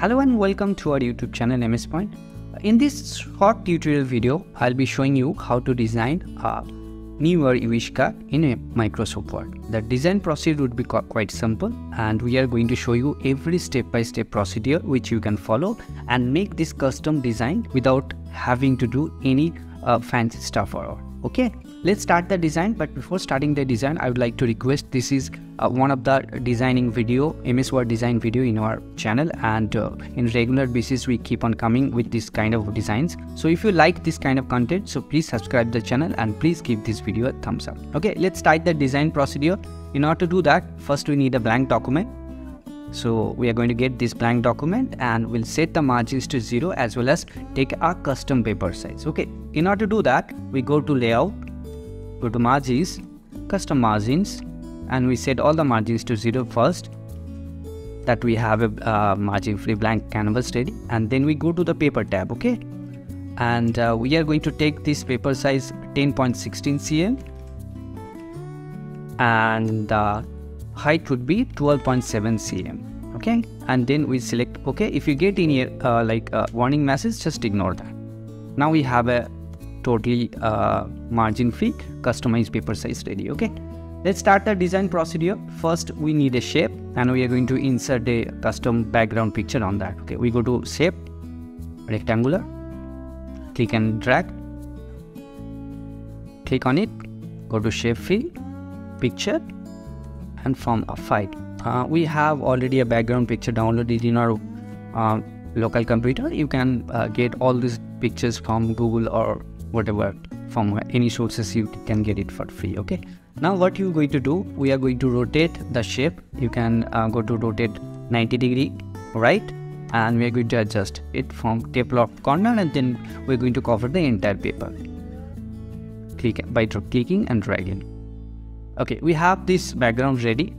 Hello and welcome to our YouTube channel MS Point. In this short tutorial video, I'll be showing you how to design a newer wish card in a Microsoft Word. The design procedure would be quite simple and we are going to show you every step-by-step -step procedure which you can follow and make this custom design without having to do any uh, fancy stuff or all. Okay, let's start the design but before starting the design i would like to request this is uh, one of the designing video ms word design video in our channel and uh, in regular basis we keep on coming with this kind of designs. So if you like this kind of content so please subscribe the channel and please give this video a thumbs up. Okay let's start the design procedure. In order to do that first we need a blank document. So we are going to get this blank document and we'll set the margins to zero as well as take our custom paper size. Okay in order to do that we go to layout go to margins custom margins and we set all the margins to zero first that we have a uh, margin free blank canvas ready and then we go to the paper tab okay? And uh, we are going to take this paper size 10.16 cm and the height would be 12.7 cm okay? And then we select okay if you get any uh, like uh, warning message just ignore that. Now we have a totally uh, margin free customized paper size ready okay? Let's start the design procedure. First we need a shape and we are going to insert a custom background picture on that okay? We go to shape rectangular click and drag. Click on it go to shape fill picture and from a file. Uh, we have already a background picture downloaded in our uh, local computer. You can uh, get all these pictures from google or whatever from any sources you can get it for free okay? Now what you're going to do we are going to rotate the shape. You can uh, go to rotate 90 degree right? And we are going to adjust it from left corner and then we're going to cover the entire paper. Click by clicking and dragging. Okay we have this background ready.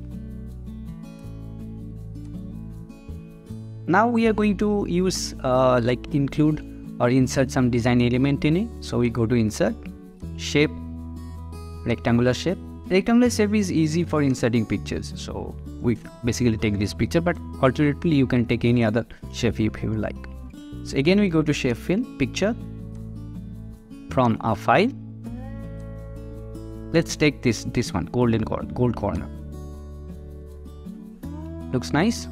Now we are going to use uh, like include or insert some design element in it. So we go to insert, shape, rectangular shape. Rectangular shape is easy for inserting pictures. So we basically take this picture, but alternatively you can take any other shape if you like. So again we go to shape fill, picture from our file. Let's take this this one, golden corner, gold corner. Looks nice.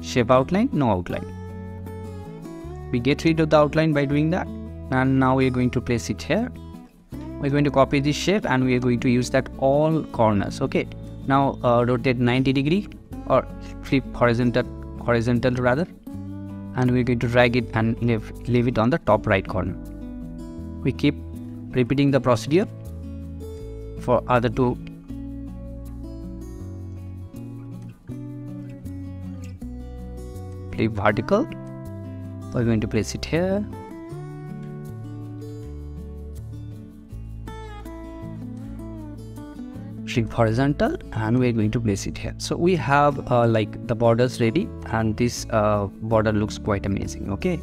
Shape outline, no outline we get rid of the outline by doing that. And now we're going to place it here. We're going to copy this shape and we're going to use that all corners okay? Now uh, rotate 90 degree or flip horizontal horizontal rather. And we're going to drag it and leave, leave it on the top right corner. We keep repeating the procedure for other two. Flip vertical we're going to place it here. Shrink horizontal and we're going to place it here. So we have uh, like the borders ready and this uh, border looks quite amazing okay?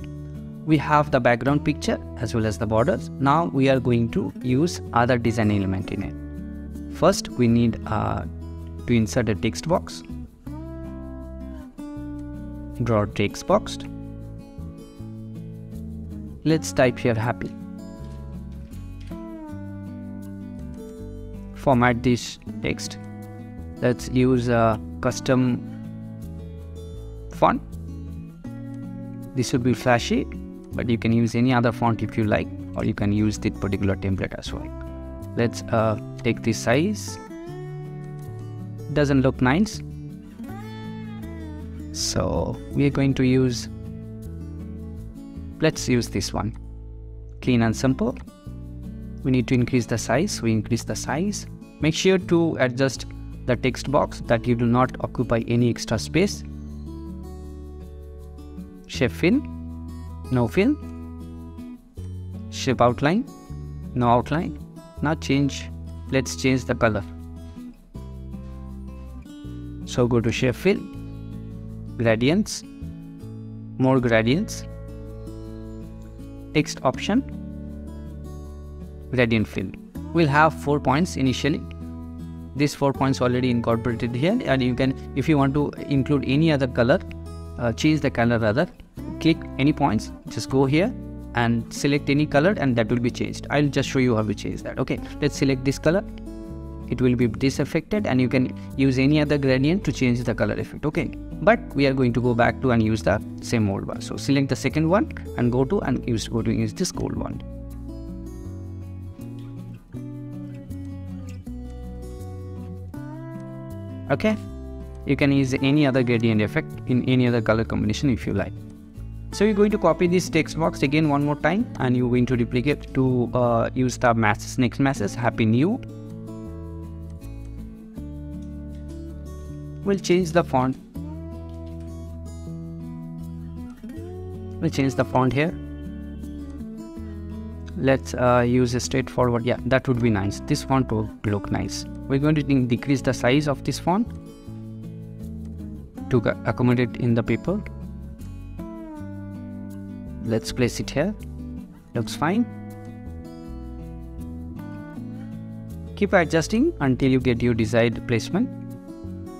We have the background picture as well as the borders. Now we are going to use other design element in it. First we need uh, to insert a text box. Draw text box Let's type here happy. Format this text. Let's use a custom font. This will be flashy, but you can use any other font if you like, or you can use this particular template as well. Let's uh, take this size. Doesn't look nice. So we are going to use Let's use this one. Clean and simple. We need to increase the size. We increase the size. Make sure to adjust the text box that you do not occupy any extra space. Shape fill. No fill. Shape outline. No outline. Now change. Let's change the color. So go to shape fill. Gradients. More gradients text option gradient fill we'll have four points initially. These four points already incorporated here and you can if you want to include any other color uh, change the color rather click any points just go here and select any color and that will be changed. I'll just show you how to change that. Okay let's select this color it will be disaffected and you can use any other gradient to change the color effect okay? But we are going to go back to and use the same old one. So select the second one and go to and use go to use this gold one. Okay? You can use any other gradient effect in any other color combination if you like. So you're going to copy this text box again one more time and you're going to duplicate to uh, use the masses next masses happy new we'll change the font. We'll change the font here. Let's uh, use a straightforward yeah that would be nice. This font will look nice. We're going to decrease the size of this font to accommodate in the paper let's place it here. Looks fine. Keep adjusting until you get your desired placement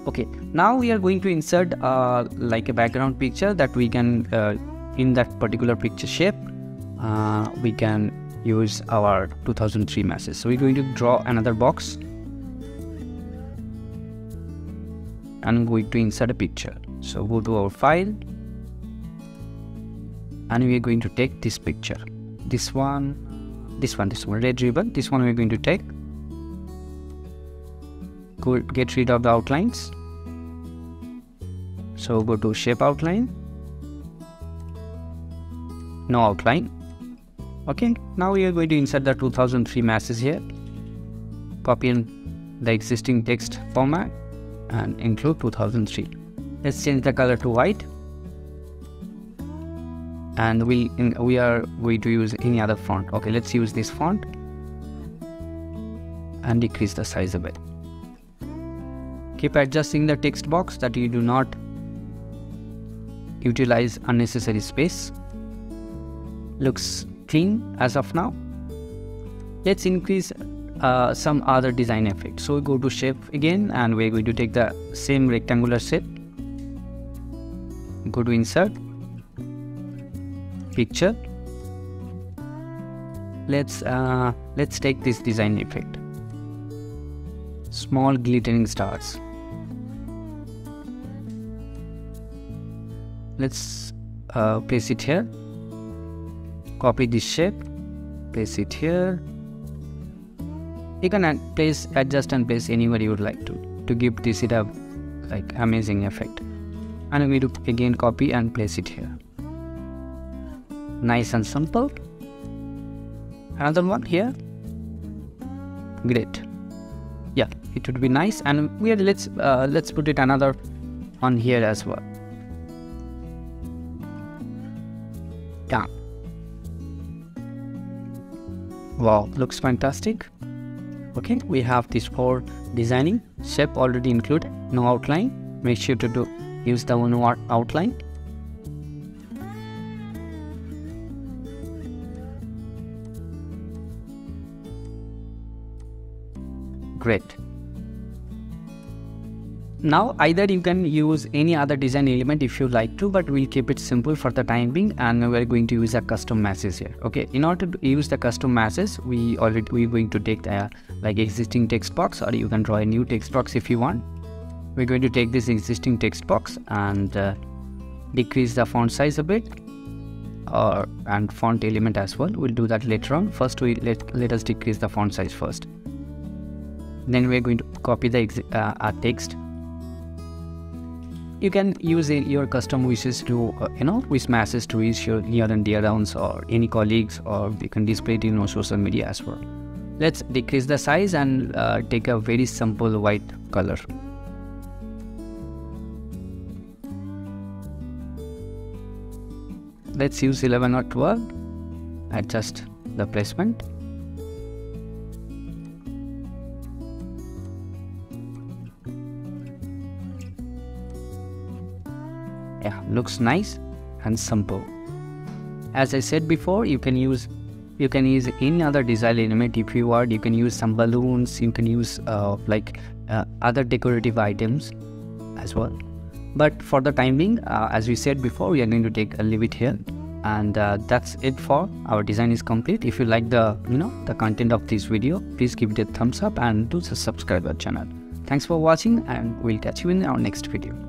okay now we are going to insert uh, like a background picture that we can uh, in that particular picture shape uh, we can use our 2003 masses. So we're going to draw another box and I'm going to insert a picture. So go to our file and we are going to take this picture. This one this one this one red ribbon. This one we're going to take get rid of the outlines. So go to shape outline. No outline. Okay now we are going to insert the 2003 masses here. Copy in the existing text format and include 2003 let's change the color to white. And we in, we are going to use any other font. Okay let's use this font and decrease the size a bit keep adjusting the text box that you do not utilize unnecessary space. Looks clean as of now. Let's increase uh, some other design effect so we go to shape again and we're going to take the same rectangular shape. Go to insert. Picture. Let's uh, let's take this design effect. Small glittering stars let's uh, place it here. Copy this shape place it here. You can place adjust and place anywhere you would like to to give this it a like amazing effect. And going to again copy and place it here. Nice and simple. Another one here. Great. Yeah it would be nice. And we are let's uh, let's put it another on here as well wow looks fantastic. Okay we have this for designing. Shape already included no outline. Make sure to do use the one outline. Great now either you can use any other design element if you like to but we'll keep it simple for the time being and we're going to use a custom masses here okay? In order to use the custom masses we already we're going to take the like existing text box or you can draw a new text box if you want. We're going to take this existing text box and uh, decrease the font size a bit or and font element as well. We'll do that later on. First we let, let us decrease the font size first. Then we're going to copy the uh, text you can use your custom wishes to uh, you know wish masses to wish your near and dear ones or any colleagues or you can display it in your social media as well. Let's decrease the size and uh, take a very simple white color. Let's use 11 or 12 adjust the placement yeah looks nice and simple. As i said before you can use you can use any other design element if you want. You can use some balloons you can use uh, like uh, other decorative items as well. But for the time being uh, as we said before we are going to take a leave it here. And uh, that's it for our design is complete. If you like the you know the content of this video please give it a thumbs up and do subscribe our channel. Thanks for watching and we'll catch you in our next video